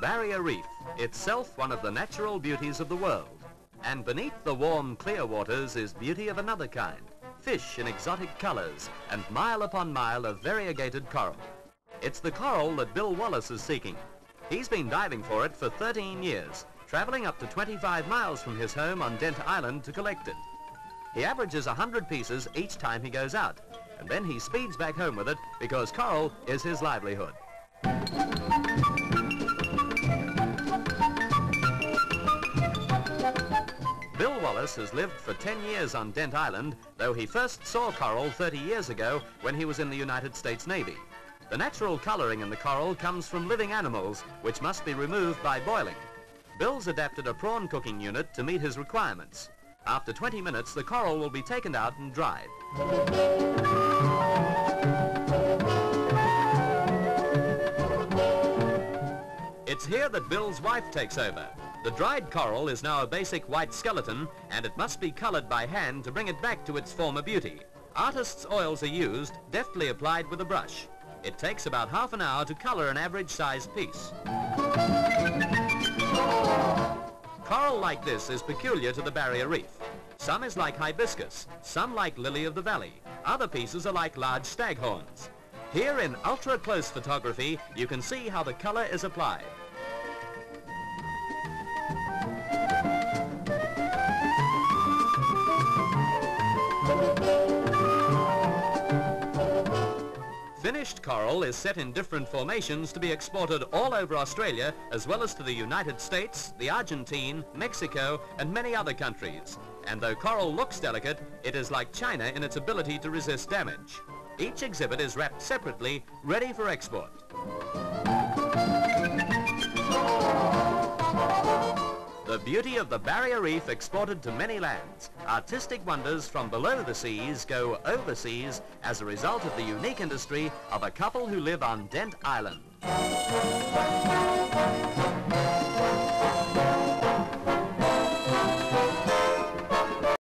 barrier reef, itself one of the natural beauties of the world. And beneath the warm, clear waters is beauty of another kind. Fish in exotic colors and mile upon mile of variegated coral. It's the coral that Bill Wallace is seeking. He's been diving for it for 13 years, traveling up to 25 miles from his home on Dent Island to collect it. He averages 100 pieces each time he goes out, and then he speeds back home with it because coral is his livelihood. Bill Wallace has lived for 10 years on Dent Island, though he first saw coral 30 years ago when he was in the United States Navy. The natural coloring in the coral comes from living animals, which must be removed by boiling. Bill's adapted a prawn cooking unit to meet his requirements. After 20 minutes, the coral will be taken out and dried. It's here that Bill's wife takes over. The dried coral is now a basic white skeleton, and it must be colored by hand to bring it back to its former beauty. Artist's oils are used, deftly applied with a brush. It takes about half an hour to color an average-sized piece. Coral like this is peculiar to the barrier reef. Some is like hibiscus, some like lily of the valley. Other pieces are like large staghorns. Here in ultra-close photography, you can see how the color is applied. Finished coral is set in different formations to be exported all over Australia as well as to the United States, the Argentine, Mexico and many other countries. And though coral looks delicate, it is like China in its ability to resist damage. Each exhibit is wrapped separately, ready for export. the beauty of the barrier reef exported to many lands. Artistic wonders from below the seas go overseas as a result of the unique industry of a couple who live on Dent Island.